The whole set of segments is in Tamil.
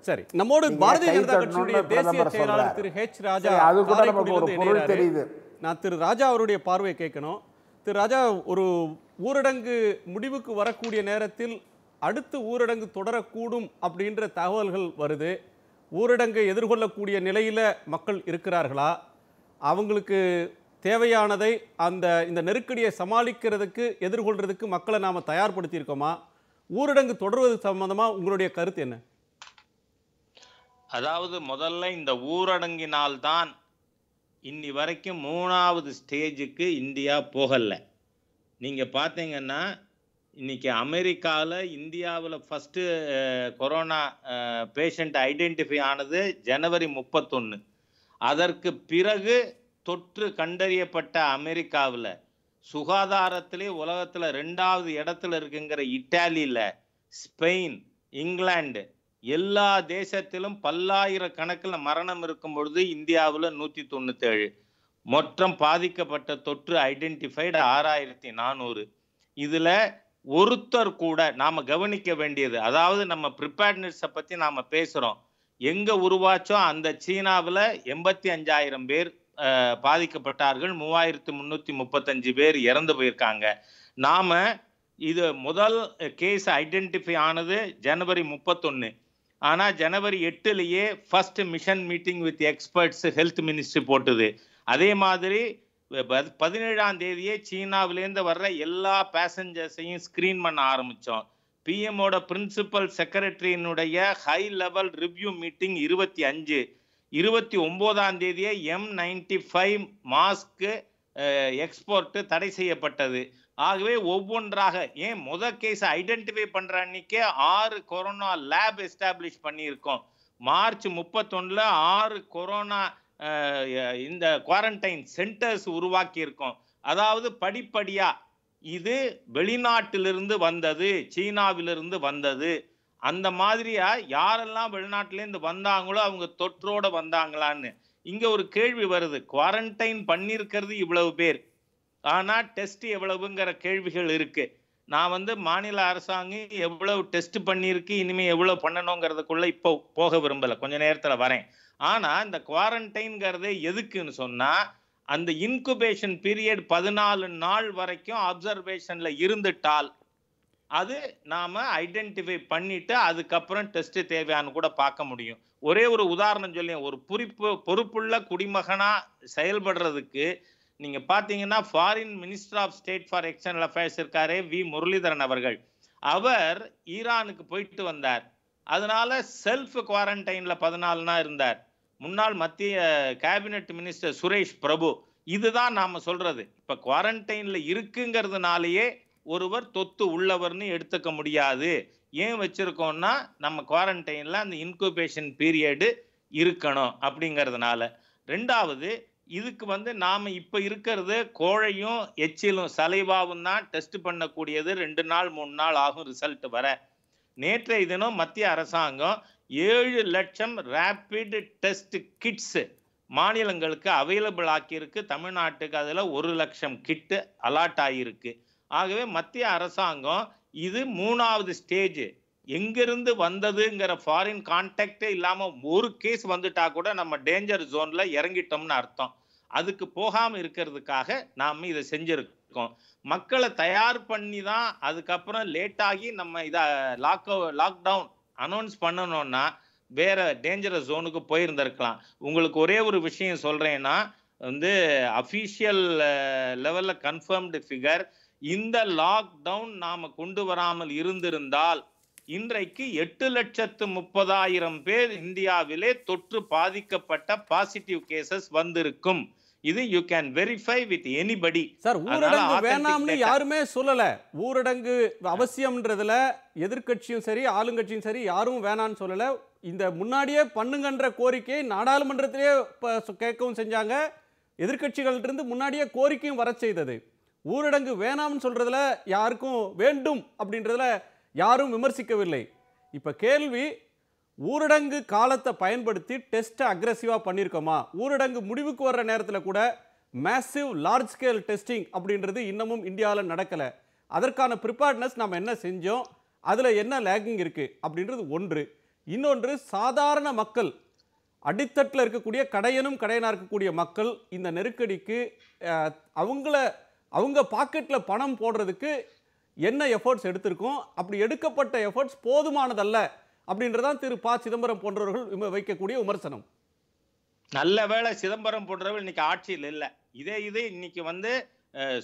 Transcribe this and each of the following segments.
சரி. நம்மோடு பாரதிய ஜனதா கட்சியுடைய தேசிய செயலாளர். திரு ஹெச் ராஜா அது கூட நமக்கு. தெரியுது. நான் திரு ராஜா அவருடைய பார்வையை கேட்கணும். திரு ராஜா ஒரு ஊரடங்கு முடிவுக்கு வரக்கூடிய நேரத்தில் அடுத்து ஊரடங்கு தொடரக்கூடும் அப்படின்ற தகவல்கள் வருது. ஊரடங்கை எதிர்கொள்ளக்கூடிய நிலையில மக்கள் இருக்கிறார்களா? அவங்களுக்கு தேவையானதை அந்த இந்த நெருக்கடியை சமாளிக்கிறதுக்கு எதிர்கொள்றதுக்கு மக்களை நாம தயார்படுத்தியிருக்கோமா? ஊரடங்கு தொடர்வது சம்பந்தமா உங்களுடைய கருத்து என்ன? அதாவது முதல்ல இந்த ஊரடங்கினால்தான் இன்னி வரைக்கும் மூணாவது ஸ்டேஜுக்கு இந்தியா போகலை. நீங்கள் பார்த்தீங்கன்னா இன்றைக்கி அமெரிக்காவில் இந்தியாவில் ஃபஸ்ட்டு கொரோனா பேஷண்ட் ஐடென்டிஃபை ஆனது ஜனவரி முப்பத்தொன்று அதற்கு பிறகு தொற்று கண்டறியப்பட்ட அமெரிக்காவில் சுகாதாரத்திலே உலகத்தில் ரெண்டாவது இடத்துல இருக்குங்கிற இட்டாலியில் ஸ்பெயின் இங்கிலாண்டு எல்லா தேசத்திலும் பல்லாயிரக்கணக்கில் மரணம் இருக்கும் பொழுது இந்தியாவில் நூற்றி தொண்ணூத்தேழு. மொத்தம் பாதிக்கப்பட்ட தொற்று ஐடென்டிஃபைடு ஆறாயிரத்தி நானூறு. இதில் ஒருத்தர் கூட நாம் கவனிக்க வேண்டியது அதாவது நம்ம ப்ரிப்பேர்ட்னஸை பற்றி நாம் பேசுகிறோம் எங்கே உருவாச்சோ அந்த சீனாவில் எண்பத்தி அஞ்சாயிரம் பேர் பாதிக்கப்பட்டார்கள். மூவாயிரத்து முந்நூற்றி முப்பத்தஞ்சு பேர் இறந்து போயிருக்காங்க. நாம் இது முதல் கேஸ் ஐடென்டிஃபை ஆனது ஜனவரி முப்பத்தொன்று ஆனால் ஜனவரி எட்டுலேயே first mission meeting with experts health ministry போட்டுது. அதே மாதிரி பதினேழாம் தேதியே சீனாவிலேருந்து வர்ற எல்லா பேசஞ்சர்ஸையும் ஸ்க்ரீன் பண்ண ஆரம்பித்தோம் பிஎம்மோட பிரின்சிபல் செக்ரட்டரியினுடைய ஹை லெவல் ரிவ்யூ மீட்டிங் இருபத்தி அஞ்சு. இருபத்தி ஒம்போதாம் தேதியே M ninety five mask export தடை செய்யப்பட்டது. ஆகவே ஒவ்வொன்றாக ஏன் முத கேஸ் ஐடென்டிஃபை பண்ற அன்னைக்கே ஆறு கொரோனா லேப் எஸ்டாப்ளிஷ் பண்ணியிருக்கோம். மார்ச் முப்பத்தொன்னுல ஆறு கொரோனா இந்த குவாரண்டைன் சென்டர்ஸ் உருவாக்கி இருக்கோம் அதாவது படிப்படியா இது வெளிநாட்டிலிருந்து வந்தது சீனாவிலிருந்து வந்தது. அந்த மாதிரியா யாரெல்லாம் வெளிநாட்டிலேருந்து வந்தாங்களோ அவங்க தொற்றோட வந்தாங்களான்னு. இங்க ஒரு கேள்வி வருது குவாரண்டைன் பண்ணியிருக்கிறது இவ்வளவு பேர். ஆனால் டெஸ்ட் எவ்வளவுங்கிற கேள்விகள் இருக்கு. நான் வந்து மாநில அரசாங்கம் எவ்வளவு டெஸ்ட் பண்ணியிருக்கு இனிமே எவ்வளவு பண்ணணுங்கிறதுக்குள்ள இப்போ போக விரும்பல. கொஞ்ச நேரத்தில் வரேன். ஆனால் இந்த குவாரண்டைன்கிறதே எதுக்குன்னு சொன்னால் அந்த இன்குபேஷன் பீரியட் பதினாலு நாள் வரைக்கும் அப்சர்வேஷனில் இருந்துட்டால் அது நாம் ஐடென்டிஃபை பண்ணிட்டு அதுக்கப்புறம் டெஸ்ட்டு தேவையான்னு கூட பார்க்க முடியும். ஒரே ஒரு உதாரணம் சொல்லி ஒரு பொறுப்பு பொறுப்புள்ள குடிமகனாக செயல்படுறதுக்கு நீங்க பாத்தீங்கன்னா foreign minister of state for external affairs இருக்காரு வி. முரளிதரன் அவர்கள். அவர் ஈரானுக்கு போயிட்டு வந்தார். அதனால செல்ஃப் குவாரண்டைன்ல பதினாலு நாள் இருந்தார். முன்னாள் மத்திய கேபினெட் மினிஸ்டர் சுரேஷ் பிரபு. இதுதான் நாம சொல்றது. இப்ப குவாரண்டைன்ல இருக்குங்கிறதுனாலயே ஒருவர் தொத்து உள்ளவர்னு எடுத்துக்க முடியாது. ஏன் வச்சிருக்கோம்னா நம்ம குவாரண்டைன்ல அந்த இன்குபேஷன் பீரியடு இருக்கணும் அப்படிங்கிறதுனால. ரெண்டாவது இதுக்கு வந்து நாம் இப்போ இருக்கிறது கோழையும் எச்சிலும் சலைவாவும் தான் டெஸ்ட் பண்ணக்கூடியது. ரெண்டு நாள் மூணு நாள் ஆகும் ரிசல்ட் வர. நேற்றைய தினம் மத்திய அரசாங்கம் ஏழு லட்சம் ரேபிட் டெஸ்ட் கிட்ஸு மாநிலங்களுக்கு அவைலபிள் ஆக்கியிருக்கு. தமிழ்நாட்டுக்கு அதில் ஒரு லட்சம் கிட்டு அலாட் ஆகியிருக்கு. ஆகவே மத்திய அரசாங்கம் இது மூணாவது ஸ்டேஜ் எங்கிருந்து வந்ததுங்கிற ஃபாரின் கான்டாக்டே இல்லாமல் ஒரு கேஸ் வந்துட்டா கூட நம்ம டேஞ்சர் ஜோனில் இறங்கிட்டோம்னு அர்த்தம். அதுக்கு போகாமல் இருக்கிறதுக்காக நாம் இதை செஞ்சிருக்கோம். மக்களை தயார் பண்ணி தான் அதுக்கப்புறம் லேட்டாகி நம்ம இதை லாக் லாக்டவுன் அனௌன்ஸ் பண்ணணும்னா வேற டேஞ்சரஸ் ஜோனுக்கு போயிருந்திருக்கலாம். உங்களுக்கு ஒரே ஒரு விஷயம் சொல்கிறேன்னா வந்து அஃபீஷியல் லெவலில் கன்ஃபர்ம்டு ஃபிகர் இந்த லாக்டவுன் நாம் கொண்டு வராமல் இருந்திருந்தால் இன்றைக்கு எட்டு லட்சத்து முப்பதாயிரம் பேர் இந்தியாவிலே தொற்று பாதிக்கப்பட்ட பாசிட்டிவ் கேசஸ் வந்திருக்கும். இது you can verify with anybody sir ஊரடங்கு வேணாம்னு யாருமே சொல்லல. ஊரடங்கு அவசியம்ன்றதுல எதிர்க்கட்சியும் சரி ஆளுங்கட்சியும் சரி யாரும் வேணான்னு சொல்லல. இந்த முன்னாடியே பண்ணுங்கன்ற கோரிக்கையை நாடாளுமன்றத்திலே ப- சொ- கேட்கவும் செஞ்சாங்க. எதிர்க்கட்சிகள்ட்ட இருந்து முன்னாடியே கோரிக்கையும் வர செய்தது. ஊரடங்கு வேணாம்னு சொல்றதுல யாருக்கும் வேண்டும் அப்படின்றதுல யாரும் விமர்சிக்கவில்லை. இப்ப கேள்வி ஊரடங்கு காலத்தை பயன்படுத்தி டெஸ்ட்டை அக்ரெசிவாக பண்ணியிருக்கோமா ஊரடங்கு முடிவுக்கு வர்ற நேரத்தில் கூட மேசிவ் லார்ஜ் ஸ்கேல் டெஸ்டிங் அப்படின்றது இன்னமும் இந்தியாவில் நடக்கலை. அதற்கான ப்ரிப்பேர்ட்னஸ் நம்ம என்ன செஞ்சோம்? அதில் என்ன லேக்கிங் இருக்குது அப்படின்றது ஒன்று. இன்னொன்று சாதாரண மக்கள் அடித்தட்டில் இருக்கக்கூடிய கடையனும் கடையனாக இருக்கக்கூடிய மக்கள் இந்த நெருக்கடிக்கு அவங்கள அவங்க பாக்கெட்டில் பணம் போடுறதுக்கு என்ன எஃபர்ட்ஸ் எடுத்திருக்கோம்? அப்படி எடுக்கப்பட்ட எஃபர்ட்ஸ் போதுமானதல்ல. அப்படின்றதான் திரு ப. சிதம்பரம் போன்றவர்கள் வைக்கக்கூடிய விமர்சனம். நல்ல வேளை சிதம்பரம் போன்றவர்கள் இன்னைக்கு ஆட்சியில் இல்லை. இதே இது இன்னைக்கு வந்து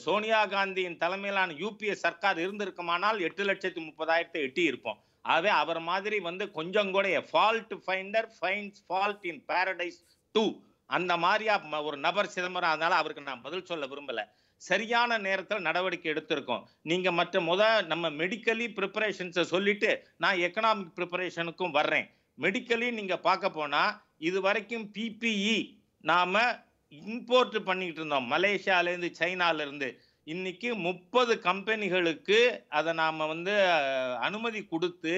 சோனியா காந்தியின் தலைமையிலான யூபிஏ சர்க்கார் இருந்திருக்குமானால் எட்டு லட்சத்தி முப்பதாயிரத்தை எட்டி இருப்போம் ஆகவே அவர் மாதிரி வந்து கொஞ்சம் கூட fault finder fines fault in paradise too அந்த மாதிரியா ஒரு நபர் சிதம்பரம் அதனால அவருக்கு நான் பதில் சொல்ல விரும்பலை. சரியான நேரத்தில் நடவடிக்கை எடுத்திருக்கோம். நீங்க மற்ற முத நம்ம மெடிக்கலி ப்ரிப்பரேஷன்ஸை சொல்லிட்டு நான் எக்கனாமிக் ப்ரிப்பரேஷனுக்கும் வர்றேன். மெடிக்கலி நீங்க பார்க்க போனா இது வரைக்கும் பிபிஇ நாம இம்போர்ட் பண்ணிட்டு இருந்தோம். மலேசியாலேருந்து சைனாலேருந்து. இன்னைக்கு முப்பது கம்பெனிகளுக்கு அதை நாம் வந்து அனுமதி கொடுத்து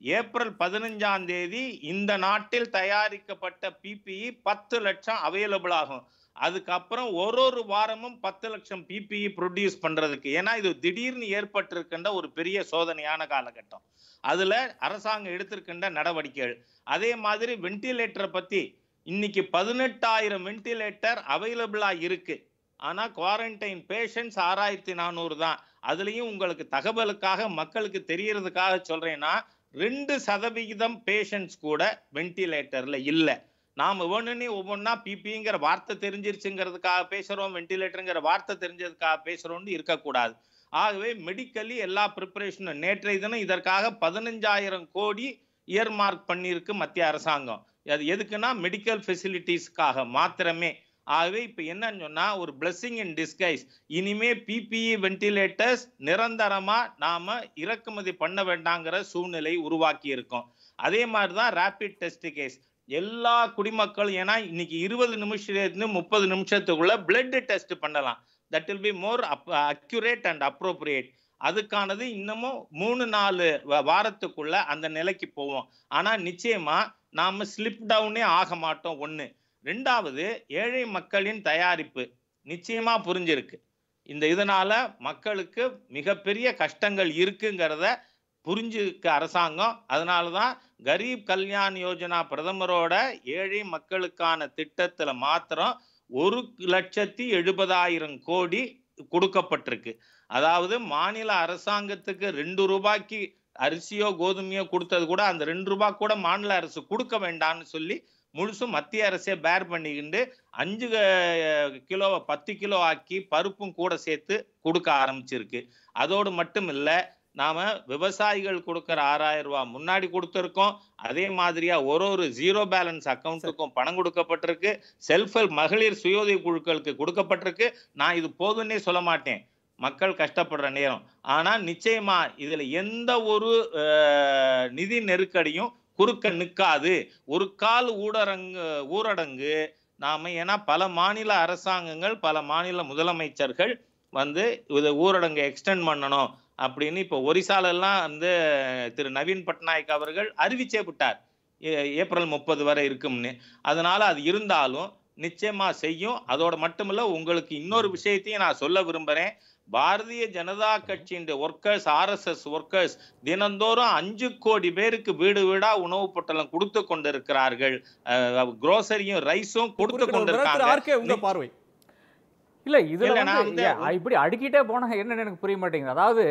ஏப்ரல் பதினஞ்சாம் தேதி இந்த நாட்டில் தயாரிக்கப்பட்ட பிபிஇ பத்து லட்சம் அவைலபிள் ஆகும். அதுக்கப்புறம் ஒரு ஒரு வாரமும் பத்து லட்சம் பிபிஇ ப்ரொடியூஸ் பண்றதுக்கு. ஏன்னா இது திடீர்னு ஏற்பட்டிருக்கின்ற ஒரு பெரிய சோதனையான காலகட்டம். அதுல அரசாங்கம் எடுத்திருக்கின்ற நடவடிக்கைகள். அதே மாதிரி வென்டிலேட்டரை பத்தி இன்னைக்கு பதினெட்டாயிரம் வென்டிலேட்டர் அவைலபிளா இருக்கு. ஆனா குவாரண்டைன் பேஷண்ட்ஸ் ஆறாயிரத்தி நானூறு தான். அதுலயும் உங்களுக்கு தகவலுக்காக மக்களுக்கு தெரியறதுக்காக சொல்றேன்னா ரெண்டு சதவிகிதம் பேஷண்ட்ஸ் கூட வென்டிலேட்டர்ல இல்லை. நாம் வேணும்னே ஒவ்வொன்றா பிபிங்கிற வார்த்தை தெரிஞ்சிருச்சுங்கிறதுக்காக பேசுகிறோம் வென்டிலேட்டருங்கிற வார்த்தை தெரிஞ்சதுக்காக பேசுகிறோம்னு இருக்கக்கூடாது. ஆகவே மெடிக்கலி எல்லா ப்ரிப்பரேஷனும் நேற்றைய தினம் இதற்காக பதினஞ்சாயிரம் கோடி இயர்மார்க் பண்ணியிருக்கு மத்திய அரசாங்கம். அது எதுக்குன்னா மெடிக்கல் ஃபெசிலிட்டிஸ்க்காக மாத்திரமே. ஆகவே இப்போ என்னன்னு சொன்னால் ஒரு பிளெஸிங் இன் டிஸ்கைஸ் இனிமே பிபிஇ வென்டிலேட்டர்ஸ் நிரந்தரமாக நாம் இறக்குமதி பண்ண வேண்டாங்கிற சூழ்நிலை உருவாக்கி இருக்கோம் அதே மாதிரி தான் ரேபிட் டெஸ்ட் கேஸ் எல்லா குடிமக்களும் ஏன்னா இன்னைக்கு இருபது நிமிஷத்துலேருந்து முப்பது நிமிஷத்துக்குள்ள பிளட் டெஸ்ட் பண்ணலாம். That will be more accurate and appropriate அதுக்கானது இன்னமும் மூணு நாலு வ- வாரத்துக்குள்ள அந்த நிலைக்கு போவோம். ஆனா நிச்சயமா நாம ஸ்லிப் டவுனே ஆக மாட்டோம் ஒண்ணு. ரெண்டாவது ஏழை மக்களின் தயாரிப்பு நிச்சயமா புரிஞ்சிருக்கு. இந்த இதனால மக்களுக்கு மிகப்பெரிய கஷ்டங்கள் இருக்குங்கிறத புரிஞ்சுக்க அரசாங்கம் அதனால தான் கரீப் கல்யாண் யோஜனா பிரதமரோட ஏழை மக்களுக்கான திட்டத்தில் மாத்திரம் ஒரு லட்சத்தி எழுபதாயிரம் கோடி கொடுக்கப்பட்டிருக்கு. அதாவது மாநில அரசாங்கத்துக்கு ரெண்டு ரூபாய்க்கு அரிசியோ கோதுமையோ கொடுத்தது கூட அந்த ரெண்டு ரூபாய் கூட மாநில அரசு கொடுக்க வேண்டாம்னு சொல்லி முழுசும் மத்திய அரசே பேர் பண்ணிக்கிண்டு அஞ்சு கிலோவை பத்து கிலோ ஆக்கி பருப்பும் கூட சேர்த்து கொடுக்க ஆரம்பிச்சிருக்கு. அதோடு மட்டும் இல்லை நாம விவசாயிகள் கொடுக்கிற ஆறாயிரம் ரூபாய் முன்னாடி கொடுத்துருக்கோம். அதே மாதிரியா ஒரு ஒரு ஜீரோ பேலன்ஸ் அக்கௌண்ட்டுக்கும் பணம் கொடுக்கப்பட்டிருக்கு. செல்ஃப் ஹெல்ப் மகளிர் சுயோதவி குழுக்களுக்கு கொடுக்கப்பட்டிருக்கு. நான் இது போதுன்னே சொல்ல மாட்டேன். மக்கள் கஷ்டப்படுற நேரம். ஆனா நிச்சயமா இதுல எந்த ஒரு நிதி நெருக்கடியும் குறுக்க நிற்காது ஒரு கால் ஊடரங்கு ஊரடங்கு நாம ஏன்னா பல மாநில அரசாங்கங்கள் பல மாநில முதலமைச்சர்கள் வந்து இது ஊரடங்கை எக்ஸ்டெண்ட் பண்ணணும். அப்படின்னு இப்போ ஒரிசால எல்லாம் வந்து திரு நவீன் பட்நாயக் அவர்கள் அறிவிச்சே விட்டார். ஏப்ரல் முப்பது வரை இருக்கும்னு. அதனால அது இருந்தாலும் நிச்சயமா செய்யும். அதோட மட்டுமில்ல உங்களுக்கு இன்னொரு விஷயத்தையும் நான் சொல்ல விரும்புறேன். பாரதிய ஜனதா கட்சியின் ஒர்க்கர்ஸ் ஆர்எஸ்எஸ் ஒர்க்கர்ஸ் தினந்தோறும் அஞ்சு கோடி பேருக்கு வீடு வீடா உணவுப் பொட்டலம் கொடுத்து கொண்டிருக்கிறார்கள். குரோசரியும் ரைஸும் கொடுத்து கொண்டிருக்காங்க. பார்வை. இல்ல இதுல வந்து இப்படி அடுக்கிட்டே போனா என்னன்னு எனக்கு புரிய மாட்டேங்குது. அதாவது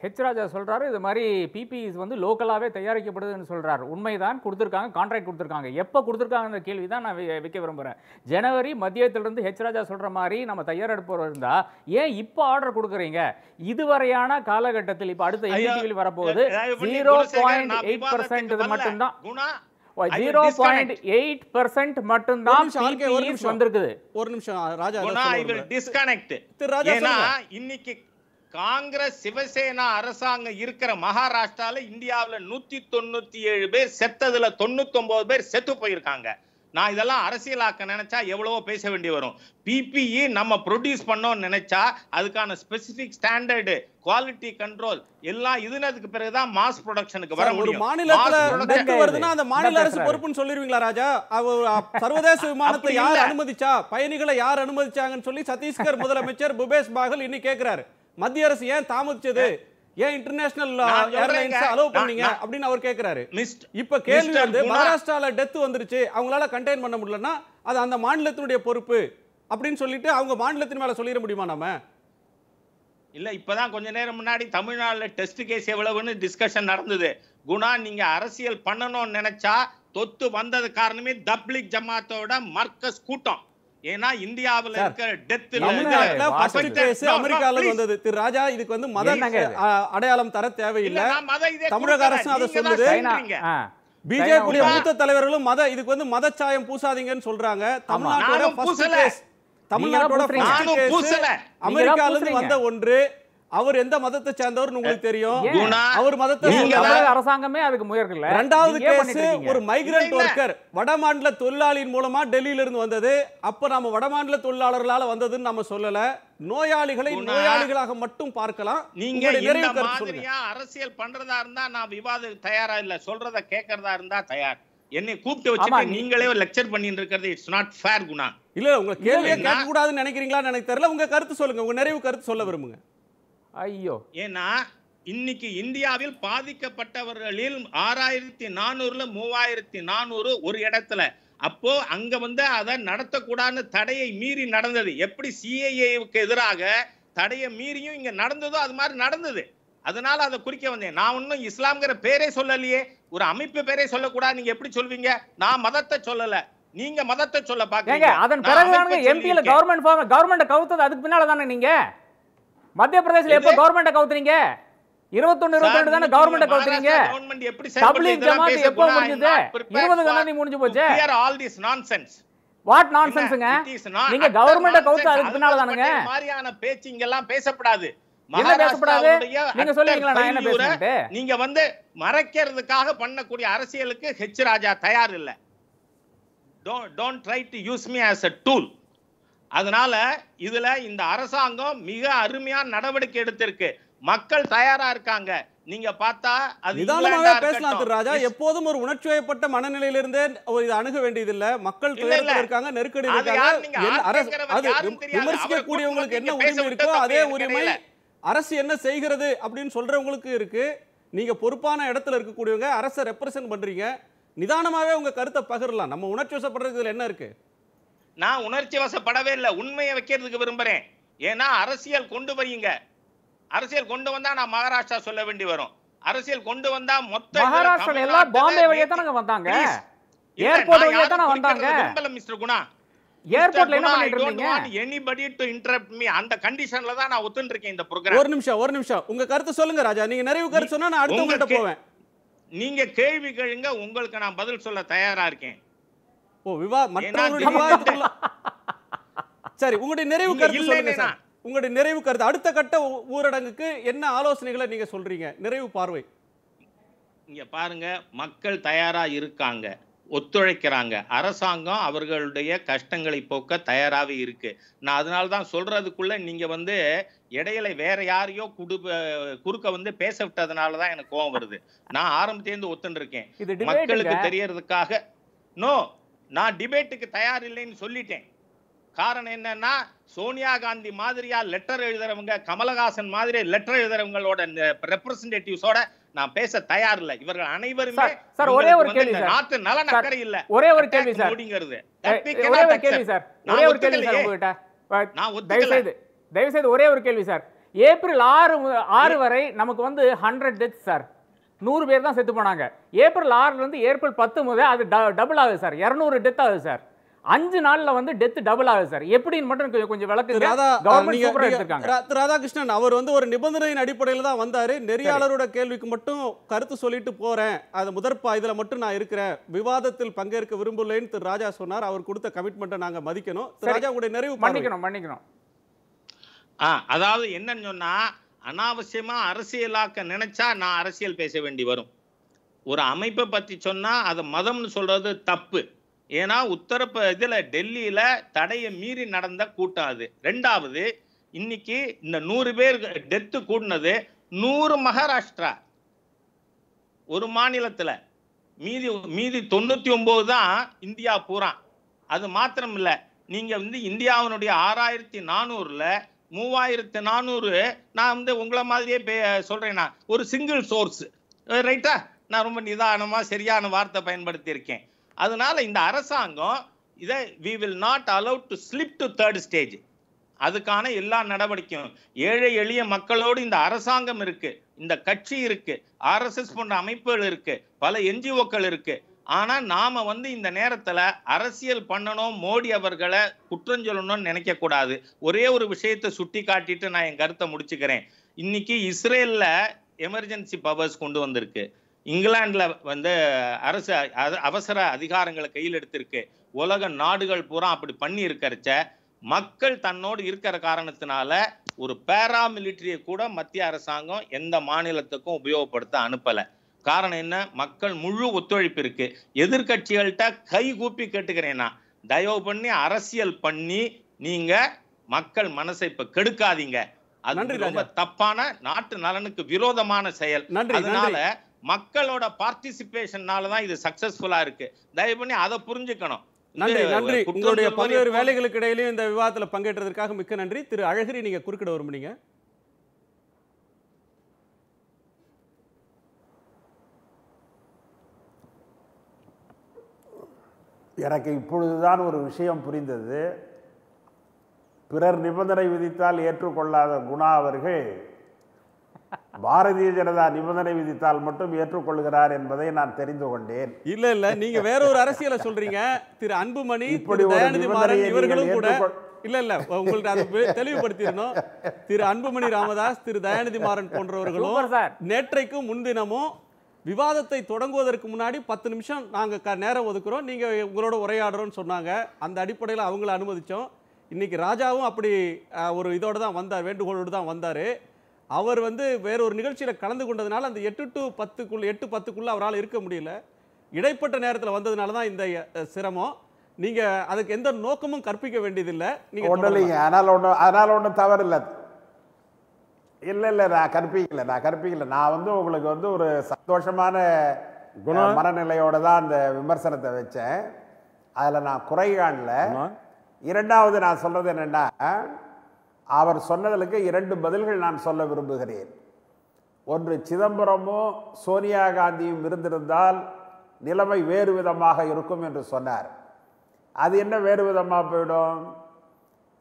ஹெச் ராஜா சொல்றாரு இது மாதிரி பிபிஇஸ் வந்து லோக்கலாவே தயாரிக்கப்படுதுன்னு சொல்றாரு. உண்மைதான் கொடுத்துருக்காங்க கான்ட்ராக்ட் கொடுத்துருக்காங்க. எப்போ கொடுத்துருக்காங்கன்ற கேள்வி தான் நான் வைக்க விரும்புறேன். ஜனவரி மத்தியத்திலிருந்து ஹெச் ராஜா சொல்ற மாதிரி நம்ம தயாரெடுப்போர் இருந்தா ஏன் இப்போ ஆர்டர் கொடுக்குறீங்க? இதுவரையான காலகட்டத்தில் இப்போ அடுத்த ஐயா, என்டிடிவில் வரப்போகுது ஜீரோ பாயிண்ட் எயிட் பர்சன்ட் இது மட்டும்தான். Zero point. எயிட் பர்சன்ட் ஒரு மட்டும்தான் நிமிஷம், ஆர்கே, ஒரு PPEs நிமிஷம். வந்திருக்குது ஒரு நிமிஷம் ராஜா. டிஸ்கனெக்ட் திரு ராஜா ஏன்னா. இன்னைக்கு காங்கிரஸ் சிவசேனா அரசாங்கம் இருக்கிற மகாராஷ்டிரால இந்தியாவுல நூத்தி தொண்ணூத்தி ஏழு பேர் செத்ததுல தொண்ணூத்தி ஒன்பது பேர் செத்து போயிருக்காங்க நான் இதெல்லாம் அரசியலாக்க நினைச்சா எவ்வளவோ பேச வேண்டி வரும். பிபிஇ நம்ம ப்ரொடியூஸ் பண்ணோம்னு நினைச்சா அதுக்கான ஸ்பெசிபிக் ஸ்டாண்டர்டு குவாலிட்டி கண்ட்ரோல் எல்லாம் இதுனதுக்கு பிறகுதான் மாஸ் ப்ரொடக்ஷனுக்கு வர ஒரு முடியும். மாநிலத்துல Mass production- டெங்கு வருதுன்னா அந்த மாநில அரசு? பொறுப்புன்னு சொல்லிருவீங்களா ராஜா? சர்வதேச விமானத்தை யார். அனுமதிச்சா? பயணிகளை யார் அனுமதிச்சாங்கன்னு சொல்லி சத்தீஸ்கர் முதலமைச்சர் புபேஷ் பாகல் இன்னைக்கு கேக்குறாரு. மத்திய அரசு ஏன் தாமதிச்சது? ஏன் இன்டர்நேஷனல். ஏர்லைன்ஸ் அலோவ் பண்ணீங்க? அப்படின்னு அவர் கேக்குறாரு. மிஸ்ட் இப்ப கேள்வி வந்து மகாராஷ்டிரால டெத் வந்துருச்சு. அவங்களால கண்டெயின் பண்ண முடியலன்னா அது அந்த மாநிலத்தினுடைய பொறுப்பு அப்படின்னு சொல்லிட்டு அவங்க மாநிலத்தின் மேல சொல்லிட முடியுமா நாம? இல்ல இப்பதான் கொஞ்ச நேரம் முன்னாடி தமிழ்நாட்டுல டெஸ்ட் கேஸ் எவ்வளவுன்னு டிஸ்கஷன் நடந்தது. குணா நீங்க அரசியல் பண்ணணும்னு நினைச்சா தொத்து வந்தது காரணமே தப்லிக் ஜமாத்தோட மர்க்கஸ் கூட்டம். ஏன்னா இந்தியாவுல இருக்கிற அமெரிக்கால. வந்தது திரு ராஜா இதுக்கு வந்து மத அடையாளம் தர இல்ல தேவையில்லை நான் மத இதே தமிழக. அரசும் அதை சொல்லுது. பிஜேபி மூத்த தலைவர்களும் மத இதுக்கு வந்து மதச்சாயம் பூசாதீங்கன்னு சொல்றாங்க தமிழ்நாட்டோட தமிழ்நாட்டோட. அமெரிக்கால இருந்து. வந்த ஒன்று அவர் எந்த மதத்தை சேர்ந்தவர்னு உங்களுக்கு தெரியும்? அவர் மதத்தை அரசாங்கமே அதுக்கு முயற்கல ரெண்டாவது கேஸ்? ஒரு இல்ல. ஒர்க்கர் வடமாநில தொழிலாளியின் மூலமா டெல்லியில இருந்து வந்தது. அப்ப நாம வடமாநில தொழிலாளர்களால வந்ததுன்னு நம்ம சொல்லல. நோயாளிகளை நோயாளிகளாக மட்டும் பார்க்கலாம். நீங்க நிறைவு அரசியல் பண்றதா இருந்தா நான் விவாத தயாரா இல்ல. சொல்றத கேட்கறதா இருந்தா தயார். என்னை கூப்பிட்டு வச்சுட்டு நீங்களே லெக்சர் பண்ணிட்டு இருக்கிறது இட்ஸ் நாட் ஃபேர் குணா. இல்ல உங்க கேள்வியே. கேட்க கூடாதுன்னு நினைக்கிறீங்களான்னு எனக்கு தெரியல. உங்க கருத்து சொல்லுங்க. உங்க நிறைவு கருத்து சொல்ல விரும்புங்க. ஐயோ. ஏன்னா இன்னைக்கு இந்தியாவில் பாதிக்கப்பட்டவர்களில் ஆறாயிரத்தி நானூறுல மூவாயிரத்தி நானூறு ஒரு இடத்துல. அப்போ அங்க வந்து அதை நடத்தக்கூடாதுன்னு தடையை மீறி நடந்தது. எப்படி சிஐஏவுக்கு எதிராக தடையை மீறியும் இங்க நடந்ததோ அது மாதிரி நடந்தது. அதனால அதை குறிக்க வந்தேன். நான் ஒன்னும் இஸ்லாம்ங்கிற பேரே சொல்லலையே. ஒரு அமைப்பு பேரே சொல்லக்கூடாது. நீங்க எப்படி சொல்வீங்க? நான் மதத்தை சொல்லல. நீங்க மதத்தை சொல்ல ஏங்க பாக்கீங்க அதன் எம்பியில கவர்மெண்ட் கவர்மெண்ட் கவுத்தது அதுக்கு பின்னால தானே நீங்க? மத்திய பிரதேசல எப்ப எது? கவர்மெண்ட் கவுத்துறீங்க இருபத்தொன்னு இருபத்தி தானே கவர்மெண்ட் கவுத்துறீங்க கவர்மெண்ட் எப்படி தப்லீக் ஜமாத் எப்போ முடிஞ்சது? இருபது கண்ணாடி முடிஞ்சு போச்சு. all this nonsense. வாட் நான்சென்ஸ்ங்க நீங்க கவர்மெண்ட. கவுத்து அதுக்கு பின்னால தானுங்க. மாதிரியான பேச்சு பேசப்படாது. நீங்க வந்து மறைக்கிறதுக்காக பண்ணக்கூடிய அரசியலுக்கு ஹெச் ராஜா தயார் இல்ல. Don't try to use me as a tool அதனால இதுல இந்த அரசாங்கம் மிக அருமையான நடவடிக்கை எடுத்திருக்கு. மக்கள் தயாரா இருக்காங்க. நீங்க பார்த்தா அது இங்கிலாந்தா பேசலாம் திரு ராஜா. எப்போதும் ஒரு உணர்ச்சி வயப்பட்ட மனநிலையிலிருந்தே ஒரு இது அணுக வேண்டியதில்ல. மக்கள் இல்ல. துயரத்தில் இருக்காங்க நெருக்கடி இருக்காங்க. அது. விமர்சிக்க கூடியவங்களுக்கு என்ன உரிமை இருக்கோ அதே உரிமை. அரசு என்ன செய்கிறது அப்படின்னு சொல்றவங்களுக்கு இருக்கு. நீங்க பொறுப்பான இடத்துல இருக்கக்கூடியவங்க அரசை ரெப்ரசன்ட் பண்றீங்க. நிதானமாவே உங்க கருத்தை பகிரலாம். நம்ம உணர்ச்சி வசப்படுறதுல என்ன இருக்கு? நான் உணர்ச்சி வசப்படவே இல்லை. உண்மையை வைக்கிறதுக்கு விரும்புறேன். ஏன்னா அரசியல் கொண்டு வையுங்க அரசியல் கொண்டு வந்தா நான் மகாராஷ்டிரா சொல்ல வேண்டி வரும். அரசியல் கொண்டு வந்தா மொத்த இதுல மகாராஷ்டிரால எல்லாம் பாம்பே வழியா தானங்க வந்தாங்க? ஏர்போர்ட் வழியா தானே வந்தாங்க? மிஸ்டர் குணா? ஏர்போர்ட்ல என்ன பண்ணிட்டு இருந்தீங்க anybody to interrupt me. அந்த கண்டிஷன்ல தான் நான் ஒத்துன்னு இருக்கேன் இந்த ப்ரோக்ராம் ஒரு நிமிஷம் ஒரு நிமிஷம். உங்க கருத்தை சொல்லுங்க ராஜா. நீங்க நிறைவு கருத்து சொன்னா நான் அடுத்தவங்கள்ட்ட உங்களுக்கு- போவேன். நீங்க கேள்வி கேளுங்க உங்களுக்கு நான் பதில் சொல்ல தயாரா இருக்கேன். ஓ விவா மற்றவங்களுடைய விவாதத்துக்குள்ள சரி உங்களுடைய நிறைவு கருத்து சொல்லுங்க சார். உங்களுடைய நிறைவு கருத்து. அடுத்த கட்ட ஊரடங்குக்கு என்ன ஆலோசனைகளை நீங்க சொல்றீங்க? நிறைவு பார்வை. இங்க பாருங்க மக்கள் தயாரா இருக்காங்க ஒத்துழைக்கிறாங்க. அரசாங்கம் அவர்களுடைய கஷ்டங்களை போக்க தயாராகவே இருக்கு. நான் அதனால தான் சொல்றதுக்குள்ள நீங்க வந்து இடையில வேற யாரையோ குடு குறுக்க வந்து பேச விட்டதுனால தான் எனக்கு கோவம் வருது. நான் ஆரம்பத்திலேருந்து ஒத்துன்னு இருக்கேன். மக்களுக்கு தெரியறதுக்காக நோ நான் டிபேட்டுக்கு தயார் இல்லைன்னு சொல்லிட்டேன். காரணம் என்னன்னா சோனியா காந்தி மாதிரியா லெட்டர் எழுதுறவங்க கமலஹாசன் மாதிரி லெட்டர் எழுதுறவங்களோட ரெப்ரசன்டேட்டிவ்ஸோட நான் பேச தயார் இல்ல இவர்கள் அனைவருமே சார், ஒரே ஒரு கேள்வி சார். நாட்டு நலன் அக்கறை இல்ல. ஒரே ஒரு கேள்வி சார். மோடிங்கிறது. ஒரே ஒரு கேள்வி. சார். ஒரே ஒரு கேள்வி சார். உங்ககிட்ட. நான் தயவு செய்து தயவு செய்து ஒரே ஒரு கேள்வி சார். ஏப்ரல் ஆறு ஆறு வரை நமக்கு வந்து ஹண்ட்ரட் டெத் சார் நூறு பேர் தான் செத்து போனாங்க. ஏப்ரல் ஆறுல இருந்து ஏப்ரல் பத்து முதல் அது டபுள் ஆகுது சார் இரநூறு டெத் ஆகுது சார் அஞ்சு நாள்ல வந்து டெத் டபுள் ஆகுது சார் எப்படின்னு மட்டும் கொஞ்சம் திரு ராதாகிருஷ்ணன் அவர் வந்து ஒரு நிபந்தனையின் அடிப்படையில் தான் வந்தாரு. நெறியாளரோட கேள்விக்கு மட்டும் கருத்து சொல்லிட்டு போறேன். அது முதற்பா இதுல மட்டும் நான் இருக்கிறேன். விவாதத்தில் பங்கேற்க விரும்பலைன்னு திரு ராஜா சொன்னார். அவர் கொடுத்த கமிட்மெண்ட்டை நாங்க மதிக்கணும். ராஜா உங்களுடைய நிறைவு பார்வை. மன்னிக்கணும் அதாவது என்னன்னு சொன்னா அனாவசியமா அரசியலாக்க நினைச்சா நான் அரசியல் பேச வேண்டி வரும். ஒரு அமைப்பை பத்தி சொன்னா அதை மதம்னு சொல்றது தப்பு. ஏன்னா உத்தரப்ப இதுல டெல்லியில தடையை மீறி நடந்த கூட்டம் அது ரெண்டாவது இன்னைக்கு இந்த நூறு பேர் டெத்து கூடினது நூறு மகாராஷ்டிரா. ஒரு மாநிலத்துல. மீதி மீதி தொண்ணூத்தி ஒன்பது தான் இந்தியா பூரா. அது மாத்திரம் இல்லை நீங்க வந்து இந்தியாவினுடைய ஆறாயிரத்தி நானூறுல மூவாயிரத்து நானூறு நான் வந்து உங்களை மாதிரியே பே- சொல்கிறேன்னா ஒரு சிங்கிள் சோர்ஸ் ரைட்டா நான் ரொம்ப நிதானமாக சரியான வார்த்தை பயன்படுத்தியிருக்கேன். அதனால இந்த அரசாங்கம் இதை we will not allow to slip to third stage அதுக்கான எல்லா நடவடிக்கையும். ஏழை எளிய மக்களோடு இந்த அரசாங்கம் இருக்கு. இந்த கட்சி இருக்கு. ஆர்எஸ்எஸ் போன்ற அமைப்புகள் இருக்கு. பல என்ஜிஓக்கள் இருக்கு. ஆனா நாம வந்து இந்த நேரத்துல அரசியல் பண்ணணும் மோடி அவர்களை குற்றம் சொல்லணும்னு நினைக்க கூடாது. ஒரே ஒரு விஷயத்தை சுட்டி காட்டிட்டு நான் என் கருத்தை முடிச்சுக்கிறேன். இன்னைக்கு இஸ்ரேல்ல எமர்ஜென்சி பவர்ஸ் கொண்டு வந்திருக்கு. இங்கிலாந்துல வந்து அரசு அவசர அதிகாரங்களை கையில் எடுத்திருக்கு. உலக நாடுகள் பூரா அப்படி பண்ணி இருக்கிறச்ச மக்கள் தன்னோடு இருக்கிற காரணத்தினால ஒரு பேராமிலிட்டரியை கூட மத்திய அரசாங்கம் எந்த மாநிலத்துக்கும் உபயோகப்படுத்த அனுப்பலை. காரணம் என்ன? மக்கள் முழு ஒத்துழைப்பு இருக்கு. எதிர்க்கட்சிகள்கிட்ட கை கூப்பி கேட்டுக்கிறேன் நான் தயவு பண்ணி அரசியல் பண்ணி நீங்க மக்கள் மனசை இப்ப கெடுக்காதீங்க. அது ரொம்ப தப்பான நாட்டு நலனுக்கு விரோதமான செயல். அதனால மக்களோட பார்ட்டிசிபேஷன்னால தான் இது சக்சஸ்ஃபுல்லா இருக்கு. தயவு பண்ணி அதை புரிஞ்சுக்கணும். நன்றி நன்றி. உங்களுடைய பல்வேறு வேலைகளுக்கு இடையிலையும் இந்த விவாதத்துல பங்கேற்றதற்காக மிக்க நன்றி. திரு அழகிரி நீங்க குறுக்கிட விரும்புனீங்க. எனக்கு இப்பொழுதுதான் ஒரு விஷயம் புரிந்தது. பிறர் நிபந்தனை விதித்தால் ஏற்றுக்கொள்ளாத குணா அவர்கள் பாரதிய ஜனதா நிபந்தனை விதித்தால் மட்டும் ஏற்றுக்கொள்கிறார் என்பதை நான் தெரிந்து கொண்டேன். இல்ல இல்ல நீங்க வேற ஒரு அரசியலை சொல்றீங்க. திரு அன்புமணி இப்படி இவர்களும் கூட இல்ல இல்ல உங்களுக்கு அதை தெளிவுபடுத்திடணும் திரு அன்புமணி ராமதாஸ் திரு தயாநிதி மாறன் போன்றவர்களும் நேற்றைக்கும் முன்தினமும் விவாதத்தை தொடங்குவதற்கு முன்னாடி பத்து நிமிஷம் நாங்க க- நேரம் ஒதுக்குறோம். நீங்க உங்களோட உரையாடுறோம்னு சொன்னாங்க. அந்த அடிப்படையில் அவங்கள அனுமதிச்சோம். இன்னைக்கு ராஜாவும் அப்படி ஒரு இதோட தான் வந்தார் வேண்டுகோளோடு தான் வந்தார். அவர் வந்து வேற ஒரு நிகழ்ச்சியில் கலந்து கொண்டதுனால அந்த எட்டு டு பத்துக்குள்ள எட்டு பத்துக்குள்ள அவரால் இருக்க முடியல. இடைப்பட்ட நேரத்தில் வந்ததுனால தான் இந்த சிரமம். நீங்க அதுக்கு எந்த நோக்கமும் கற்பிக்க வேண்டியதில்லை. நீங்க ஒன்றும் தொடரலாம். இல்லைங்க அதனால் ஒன்றும் அதனால் ஒன்றும் தவறு இல்லை இல்லை இல்லை நான் கற்பிக்கல நான் கற்பிக்கல. நான் வந்து உங்களுக்கு வந்து ஒரு சந்தோஷமான அஹ், மனநிலையோட தான் அந்த விமர்சனத்தை வச்சேன். அதில் நான் குறை காணல. இரண்டாவது நான் சொல்றது என்னன்னா அவர் சொன்னதற்கு இரண்டு பதில்கள் நான் சொல்ல விரும்புகிறேன். ஒன்று சிதம்பரமும் சோனியா காந்தியும் இருந்திருந்தால் நிலைமை வேறு விதமாக இருக்கும் என்று சொன்னார். அது என்ன வேறு விதமாக போயிடும்?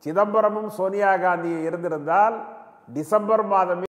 சிதம்பரமும் சோனியா காந்தியும் இருந்திருந்தால் டிசம்பர் மாதமே